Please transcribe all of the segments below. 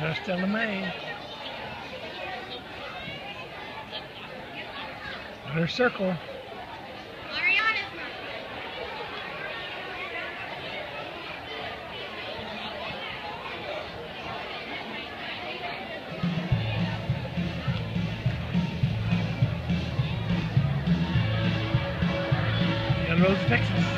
Just Ella May. Her circle. Mariana's mom. in Rose, Texas.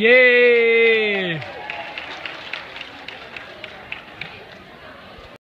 Yay!